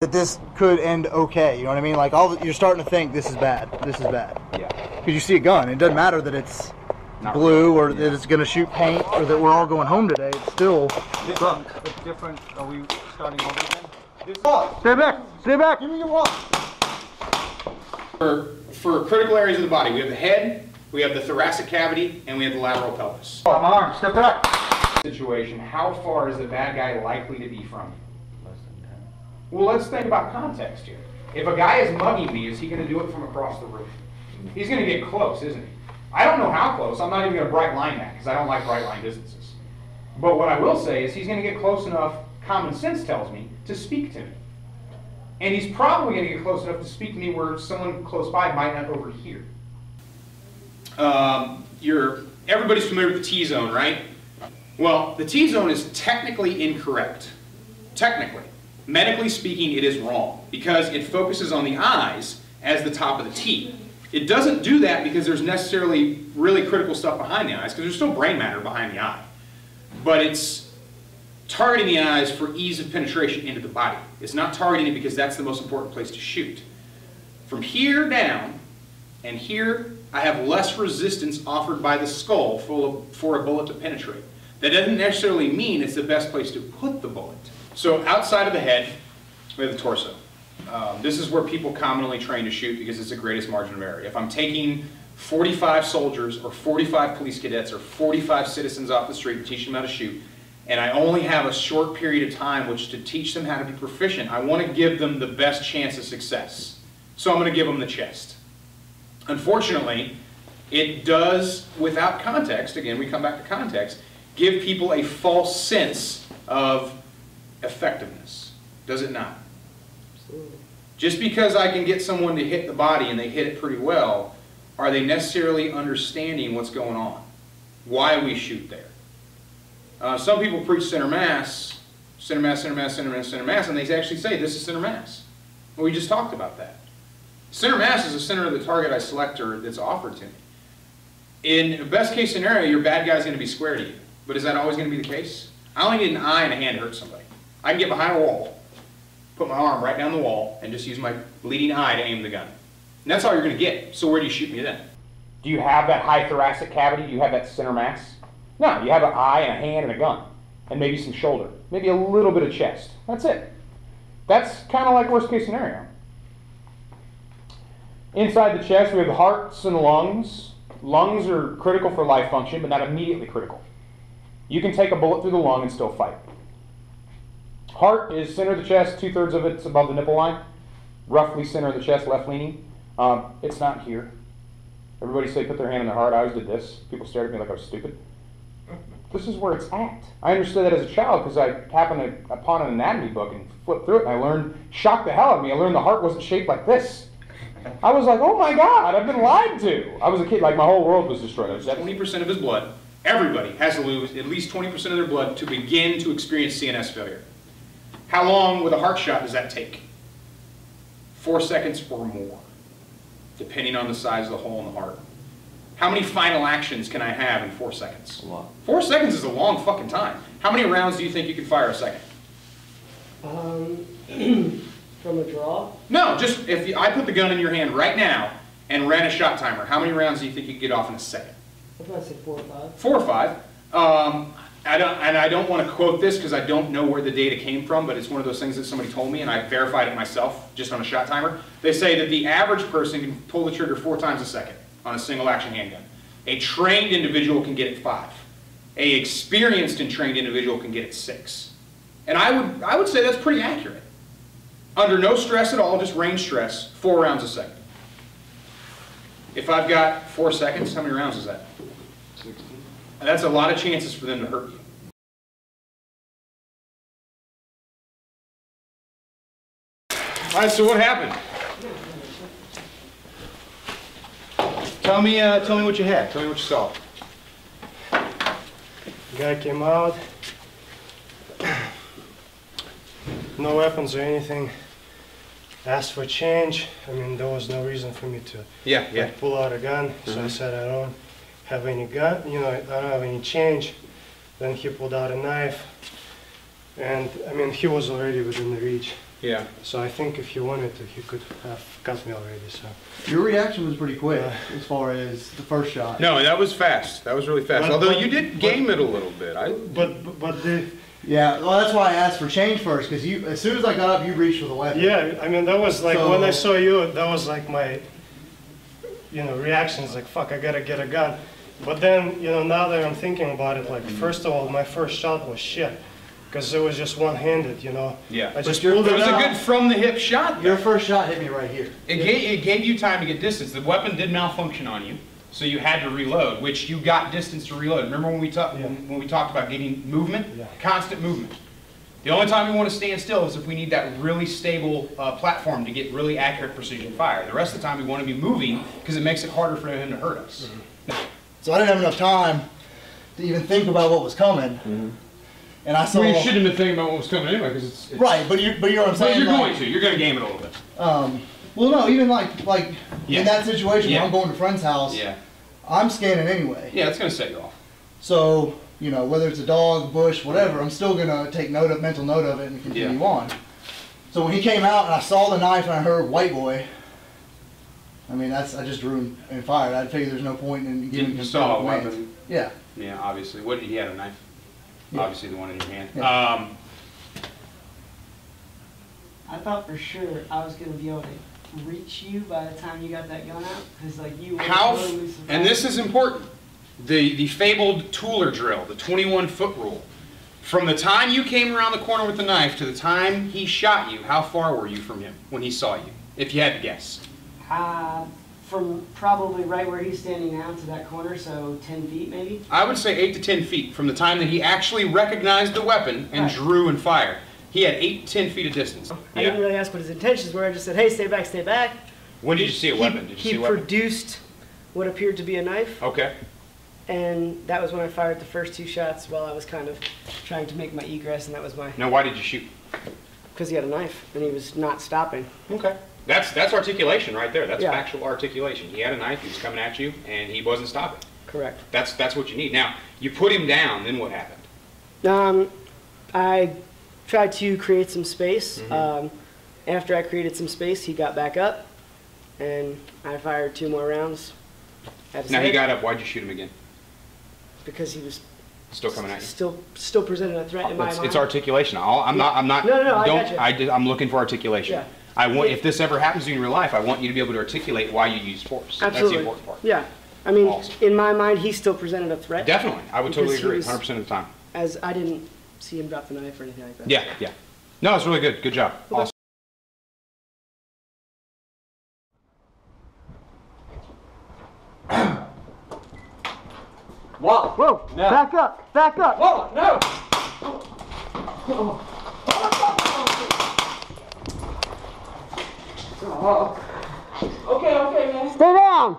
that this could end okay. You know what I mean? Like all the, you're starting to think this is bad. This is bad Yeah. because you see a gun. It doesn't matter that it's Not blue or really, that it's gonna shoot paint or that we're all going home today. It's still. Different, it's different. Are we starting over again? This Stay back. Stay back. Give me your wallet. For, for critical areas of the body, we have the head, we have the thoracic cavity, and we have the lateral pelvis. Oh, my arm. Step back. Situation, how far is the bad guy likely to be from you? Well, let's think about context here. If a guy is mugging me, is he going to do it from across the roof? He's going to get close, isn't he? I don't know how close. I'm not even going to bright line that because I don't like bright line distances. But what I will say is he's going to get close enough, common sense tells me, to speak to me. And he's probably going to get close enough to speak to me where someone close by might not overhear. Um, you're, everybody's familiar with the T zone, right? Well, the T zone is technically incorrect. Technically. Medically speaking, it is wrong because it focuses on the eyes as the top of the T. It doesn't do that because there's necessarily really critical stuff behind the eyes because there's still brain matter behind the eye. But it's targeting the eyes for ease of penetration into the body. It's not targeting it because that's the most important place to shoot. From here down and here, I have less resistance offered by the skull for a bullet to penetrate. That doesn't necessarily mean it's the best place to put the bullet. So outside of the head, we have the torso. Um, this is where people commonly train to shoot because it's the greatest margin of error. If I'm taking 45 soldiers or 45 police cadets or 45 citizens off the street and teach them how to shoot, and I only have a short period of time which to teach them how to be proficient, I want to give them the best chance of success. So I'm going to give them the chest. Unfortunately, it does, without context, again, we come back to context, give people a false sense of effectiveness. Does it not? Absolutely. Just because I can get someone to hit the body and they hit it pretty well, are they necessarily understanding what's going on? Why we shoot there? Uh, some people preach center mass, center mass, center mass, center mass, center mass, and they actually say this is center mass. Well, we just talked about that. Center mass is the center of the target I select or that's offered to me. In the best case scenario, your bad guy's going to be square to you. But is that always going to be the case? I only need an eye and a hand to hurt somebody. I can get behind a wall, put my arm right down the wall, and just use my bleeding eye to aim the gun. And that's all you're going to get. So where do you shoot me then? Do you have that high thoracic cavity? Do you have that center mass? No, you have an eye and a hand and a gun. And maybe some shoulder. Maybe a little bit of chest. That's it. That's kind of like worst case scenario. Inside the chest, we have the hearts and lungs. Lungs are critical for life function, but not immediately critical. You can take a bullet through the lung and still fight. Heart is center of the chest, two thirds of it's above the nipple line, roughly center of the chest, left leaning. Um, it's not here. Everybody say put their hand on their heart. I always did this. People stared at me like I was stupid. This is where it's at. I understood that as a child because I happened upon an anatomy book and flipped through it and I learned, shocked the hell out of me. I learned the heart wasn't shaped like this. I was like, oh my God, I've been lied to. I was a kid, like my whole world was destroyed. I was 20% of his blood, everybody has to lose at least 20% of their blood to begin to experience CNS failure. How long with a heart shot does that take? Four seconds or more, depending on the size of the hole in the heart. How many final actions can I have in four seconds? A lot. Four seconds is a long fucking time. How many rounds do you think you can fire a second? Um, from a draw, No, just if you, I put the gun in your hand right now and ran a shot timer, how many rounds do you think you could get off in a second? I thought I say four or five. Four or five. Um, I don't, and I don't want to quote this because I don't know where the data came from, but it's one of those things that somebody told me, and I verified it myself just on a shot timer. They say that the average person can pull the trigger four times a second on a single action handgun. A trained individual can get it five. A experienced and trained individual can get it six. And I would, I would say that's pretty accurate. Under no stress at all, just range stress, four rounds a second. If I've got four seconds, how many rounds is that? And that's a lot of chances for them to hurt you. All right, so what happened? Tell me, uh, tell me what you had. Tell me what you saw. Guy came out. No weapons or anything. Asked for change. I mean, there was no reason for me to Yeah, yeah. like, pull out a gun. So I said, I don't have any gun. You know, I don't have any change. Then he pulled out a knife. And I mean, he was already within the reach. Yeah. So I think if he wanted to, he could have cut me already. So. Your reaction was pretty quick Yeah. as far as the first shot. No, that was fast. That was really fast. But- Although but- you did game it a little bit. I But but- but the Yeah, well, that's why I asked for change first, because you, as soon as I got up, you reached for the weapon. yeah, I mean that was like when I saw you, that was like my, you know, reactions like fuck, I gotta get a gun. But then you know now that I'm thinking about it, like first of all, my first shot was shit, because it was just one-handed, you know. Yeah. I just pulled it it was a good from the hip shot. Your first shot hit me right here. It gave, it gave you time to get distance. The weapon did malfunction on you, so you had to reload, which you got distance to reload. Remember when we talked Yeah. when we talked about getting movement, Yeah. constant movement. The only time we want to stand still is if we need that really stable uh, platform to get really accurate precision fire. The rest of the time we want to be moving because it makes it harder for him to hurt us. So I didn't have enough time to even think about what was coming. And I saw. Well, you shouldn't have been thinking about what was coming anyway because it's, it's Right, but you, but you know what I'm saying. you're like, going to. You're going to game it a little bit. Um, well, no, even like like Yeah. in that situation Yeah. when I'm going to a friend's house, Yeah. I'm scanning anyway. Yeah, it's going to set you off. So you know whether it's a dog, bush, whatever, I'm still gonna take note of mental note of it and continue Yeah. on. So when he came out and I saw the knife and I heard white boy, I mean that's I just drew and- and fired. I figured there's no point in giving You him saw a commands. weapon. Yeah. Yeah, obviously. What he had a knife. Yeah. Obviously, the one in your hand. Yeah. Um, I thought for sure I was gonna be able to reach you by the time you got that gun out, cause like you How, really and this is important, the, the fabled Tueller drill, the 21 foot rule. From the time you came around the corner with the knife to the time he shot you, how far were you from him when he saw you? If you had to guess. Uh, from probably right where he's standing now to that corner, so ten feet maybe. I would say 8 to 10 feet from the time that he actually recognized the weapon and Right. drew and fired. He had 8 to 10 feet of distance. I didn't really ask what his intentions were. I just said, "Hey, stay back, stay back." When did you see a He- weapon? Did you he see a weapon? produced what appeared to be a knife, Okay. and that was when I fired the first two shots while I was kind of trying to make my egress, and that was my Now, why did you shoot? because he had a knife and he was not stopping. Okay. That's, that's articulation right there. That's Yeah. factual articulation. He had a knife, he was coming at you, and he wasn't stopping. Correct. That's, that's what you need. Now, you put him down, then what happened? Um, I tried to create some space. Mm-hmm. Um, after I created some space, he got back up, and I fired two more rounds. Now, he got up, why'd you shoot him again? because he was Still coming at you? still still presenting a threat in my It's, mind. it's articulation. I'll, I'm not. I'm not. No, no, no, I got you. I I'm looking for articulation. Yeah. I want. If this ever happens in your life, I want you to be able to articulate why you used force. Absolutely. That's the important part. Yeah, I mean, Awesome. in my mind, he still presented a threat. Definitely. I would totally agree. was- 100 percent of the time. As I didn't see him drop the knife or anything like that. Yeah. Yeah. No, it's really good. Good job. Okay. Awesome. Whoa! Whoa! No. Back up! Back up! Whoa! No! Oh. Okay, okay, man. Stay down!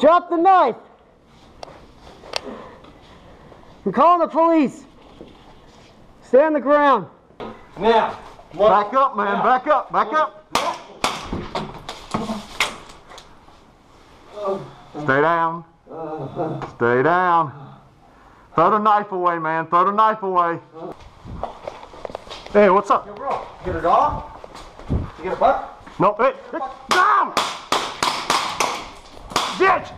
Drop the knife! I'm calling the police! Stay on the ground! Now, Back up, man. Back up. Back up. Stay down. Stay down. Throw the knife away, man. Throw the knife away. Hey, what's up? Bro, get a dog? You get a buck? No, hey, hey, down! Bitch!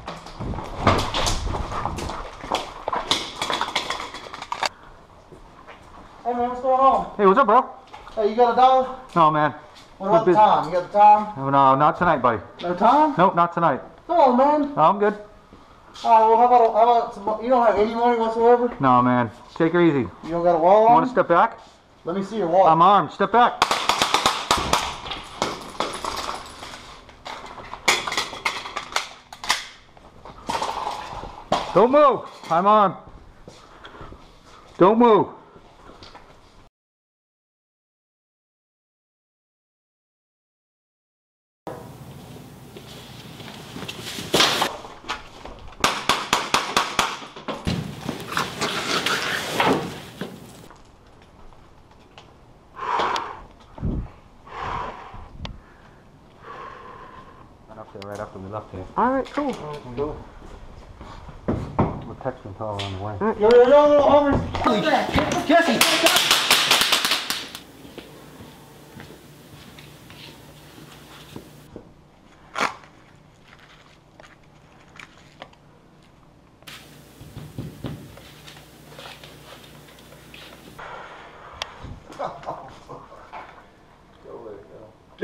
Hey man, what's going on? Hey, what's up, bro? Hey, you got a dog? No, man. What about the time? You got the time? No, no, not tonight, buddy. No time? Nope, not tonight. Come on, man. No, I'm good. All right, well, how about, how about some, you don't have any money whatsoever? No, man. Take her easy. You You don't got a wall want to step back? Let me see your wallet. I'm armed. Step back. Don't move. I'm on. Don't move. Right up right after we left here. Alright, cool. We'll text and texting on the way. Jesse.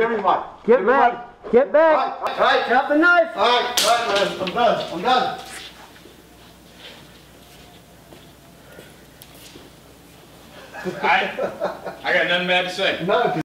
Me Get back. Get back. All right, all right. Drop the knife. All right, all right, I'm done. I'm done. I, I got nothing bad to say. No,